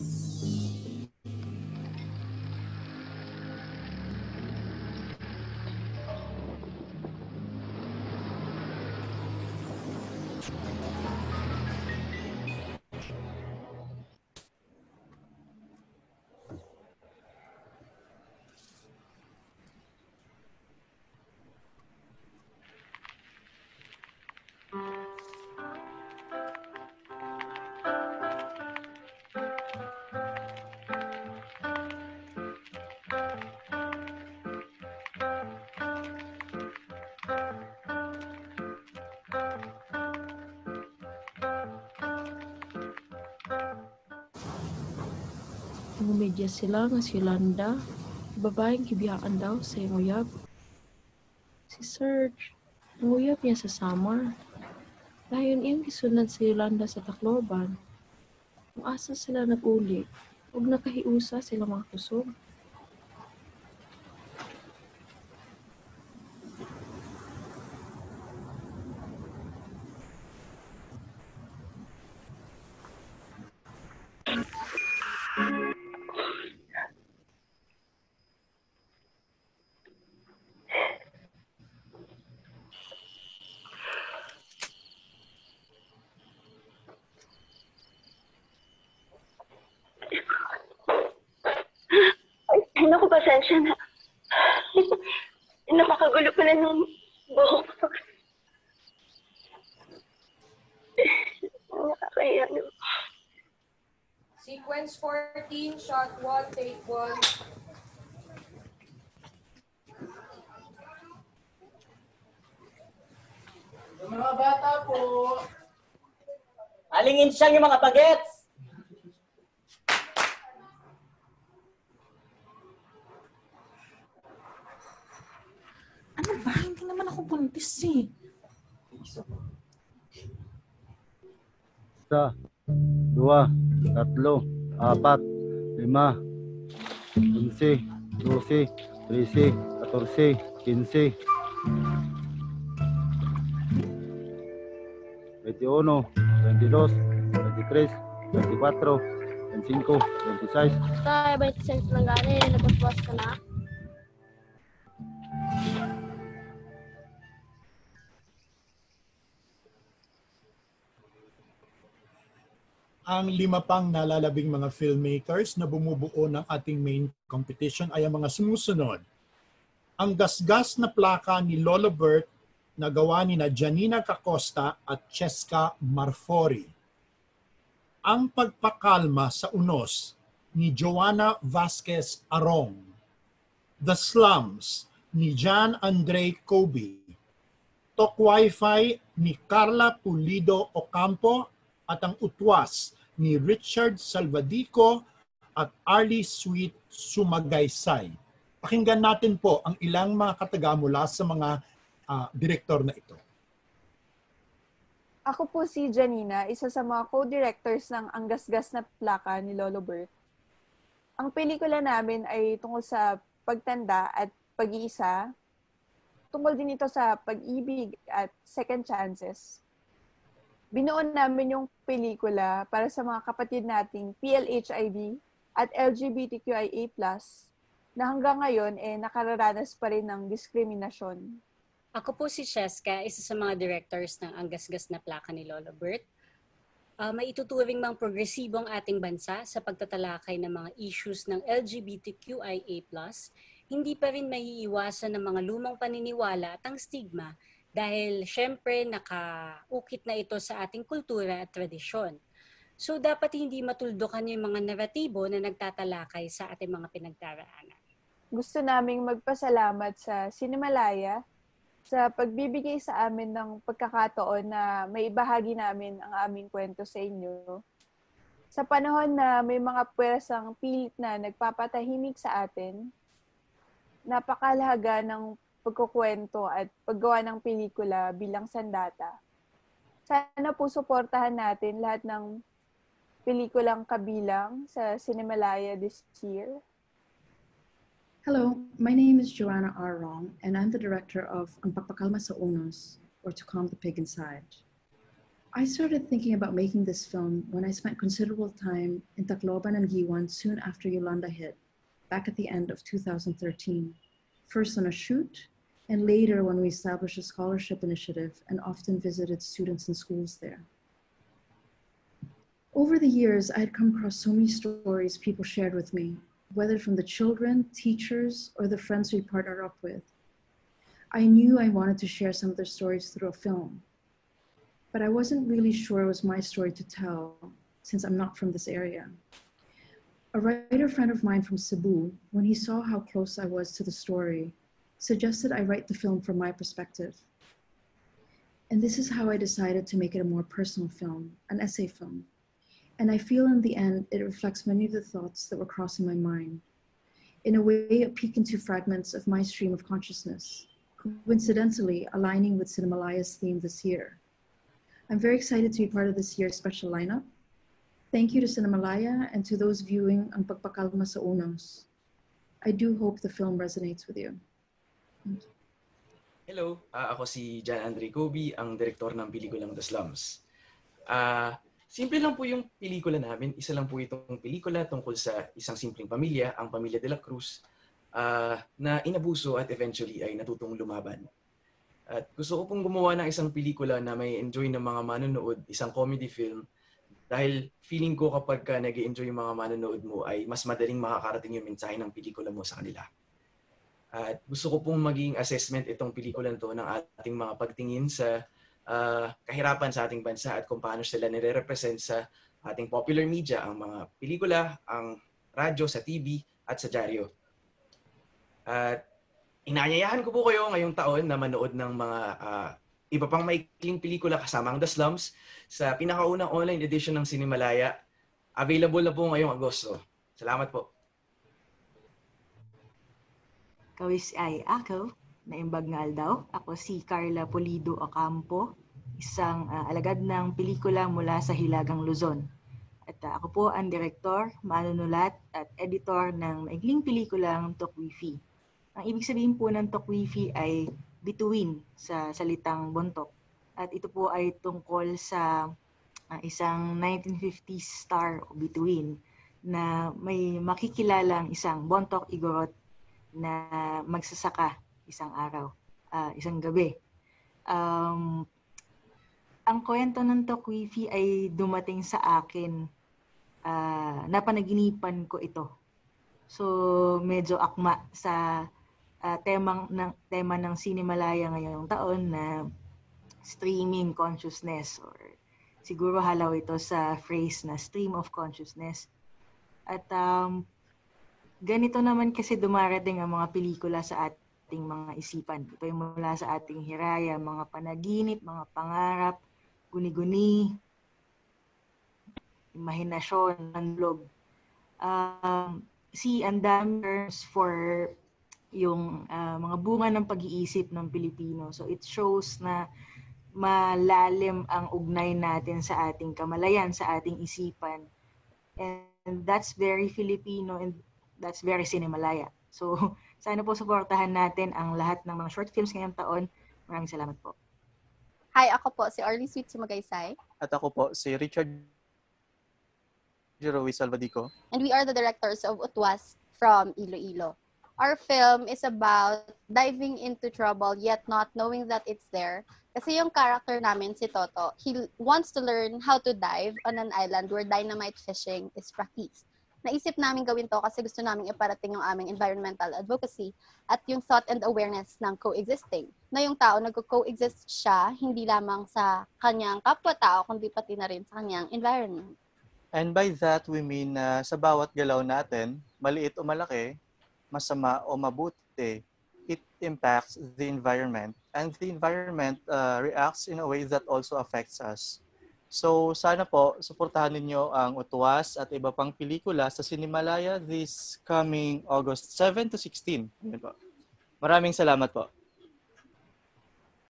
Yes. Ngumedya sila nga si Yolanda, babaeng kibiyaan daw sa nguyab. Si Serge, nguyab niya sa Samar. Dayon iyang gisunod si Yolanda sa Tacloban. Kung asa sila nag-uli, ug nakahiusa sila mga kusog. Ay, naku, pasensya na. Napakagulo ko na ng buhok ko. Nakakaya no. Sequence 14, shot 1, take 1. Mga bata po. Alingin siyang yung mga bagets! Naman ako buntis eh. Isa, dua, tatlo, apat, lima, onse, dose, trese, katorse, kinse, 21, 22, 23, 24, 25, 26, Tay, sense lang gani. Nagpaswas ka na. Ang lima pang nalalabing mga filmmakers na bumubuo ng ating main competition ay ang mga sumusunod. Ang gasgas na plaka ni Lolo Bert na gawa ni na Janina Cacosta at Cheska Marfori. Ang pagpakalma sa unos ni Joanna Vasquez Arong. The Slums ni John Andre Kobe. Talk Wi-Fi ni Carla Pulido Ocampo at ang Utwas ni Richard Salvadico at Arlie Sweet Sumagaysay. Pakinggan natin po ang ilang mga kataga mula sa mga ah, direktor na ito. Ako po si Janina, isa sa mga co-directors ng Ang Gasgas na Plaka ni Lolo Bert. Ang pelikula namin ay tungkol sa pagtanda at pag-iisa. Tungkol din ito sa pag-ibig at second chances. Binuo namin yung pelikula para sa mga kapatid nating PLHIV at LGBTQIA+, na hanggang ngayon eh nakararanas pa rin ng diskriminasyon. Ako po si Cheska, isa sa mga directors ng Ang Gasgas na Plaka ni Lolo Bert. Uh, may ituturing mang progresibo ang ating bansa sa pagtatalakay ng mga issues ng LGBTQIA+, hindi pa rin maiiwasan ng mga lumang paniniwala at ang stigma dahil syempre nakaukit na ito sa ating kultura at tradisyon. So dapat hindi matuldukan yung mga naratibo na nagtatalakay sa ating mga pinagdaraanan. gusto naming magpasalamat sa Cinemalaya sa pagbibigay sa amin ng pagkakataon na may ibahagi namin ang aming kwento sa inyo. Sa panahon na may mga pwersang pilit na nagpapatahimik sa atin, napakalahaga ng pagkukwento at paggawa ng pelikula bilang sandata. Sana po suportahan natin lahat ng pelikulang kabilang sa Cinemalaya this year. Hello, my name is Joanna R. Wrong, and I'm the director of Ang Pagpakalma sa Unos, or To Calm the Pig Inside. I started thinking about making this film when I spent considerable time in Tacloban and Giwan soon after Yolanda hit, back at the end of 2013. First on a shoot, and later when we established a scholarship initiative and often visited students and schools there. Over the years, I had come across so many stories people shared with me, whether from the children, teachers, or the friends we partnered up with. I knew I wanted to share some of their stories through a film, but I wasn't really sure it was my story to tell since I'm not from this area. A writer friend of mine from Cebu, when he saw how close I was to the story, suggested I write the film from my perspective. And this is how I decided to make it a more personal film, an essay film. And I feel in the end, it reflects many of the thoughts that were crossing my mind. In a way, a peek into fragments of my stream of consciousness, coincidentally aligning with Cinemalaya's theme this year. I'm very excited to be part of this year's special lineup. Thank you to Cinemalaya and to those viewing ang Pagpakalma sa Unos. I do hope the film resonates with you. Hello, ah, ako si John Andre Gobi, ang direktor ng pelikulang The Slums. Ah, simple lang po yung pelikula namin. Isa lang po itong pelikula tungkol sa isang simpleng pamilya, ang pamilya de la Cruz, ah, na inabuso at eventually ay natutong lumaban. At gusto ko pong gumawa ng isang pelikula na may enjoy ng mga manonood, isang comedy film, dahil feeling ko kapag ka nag enjoy yung mga manonood mo ay mas madaling makakarating yung mensahe ng pelikula mo sa kanila. At gusto ko pong maging assessment itong pelikulan to ng ating mga pagtingin sa ah, kahirapan sa ating bansa at kung paano sila nire-represent sa ating popular media, ang mga pelikula, ang radyo, sa TV at sa dyaryo. At inaanyayahan ko po kayo ngayong taon na manood ng mga ah, iba pang maikling pelikula kasama ang The Slums sa pinakaunang online edition ng Cinemalaya. Available na po ngayong Agosto. Salamat po. Kawis ay ako, naimbag nga daw. Ako si Carla Polido Ocampo, isang ah, alagad ng pelikula mula sa Hilagang Luzon. At ah, ako po ang direktor, manunulat at editor ng maikling pelikulang Tokwifi. Ang ibig sabihin po ng Tokwifi ay bituin sa salitang bontok. At ito po ay tungkol sa ah, isang 1950s star o bituin na may makikilalang isang bontok igorot na magsasaka isang araw, ah, isang gabi. Um, ang kwento ng Tokwifi ay dumating sa akin, ah, napanaginipan ko ito. So, medyo akma sa ah, temang, ng, tema ng Cinemalaya ngayong taon na streaming consciousness or siguro halaw ito sa phrase na stream of consciousness. At um, ganito naman kasi dumarating ang mga pelikula sa ating mga isipan. Ito ay mula sa ating hiraya, mga panaginip, mga pangarap, guni-guni, imahinasyon, nanlog. Um, see, ang dami for yung ah, mga bunga ng pag-iisip ng Pilipino. So it shows na malalim ang ugnay natin sa ating kamalayan, sa ating isipan. And that's very Filipino and that's very Cinemalaya. So, sana po supportahan natin ang lahat ng mga short films ngayong taon. Maraming salamat po. Hi, ako po si Orly Sweet Sumagaysay. At ako po, si Richard Jeroe Salvadico. And we are the directors of Utwas from Iloilo. Our film is about diving into trouble yet not knowing that it's there. Kasi yung character namin, si Toto, he wants to learn how to dive on an island where dynamite fishing is practiced. Naisip namin gawin to kasi gusto namin iparating yung aming environmental advocacy at yung thought and awareness ng coexisting. Na yung tao nag-coexist siya, hindi lamang sa kanyang kapwa-tao, kundi pati na rin sa kanyang environment. And by that, we mean na sa bawat galaw natin, maliit o malaki, masama o mabuti, it impacts the environment. And the environment uh, reacts in a way that also affects us. So sana po, suportahan ninyo ang Utwas at iba pang pelikula sa Cinemalaya this coming August 7 to 16. Yun po. Maraming salamat po.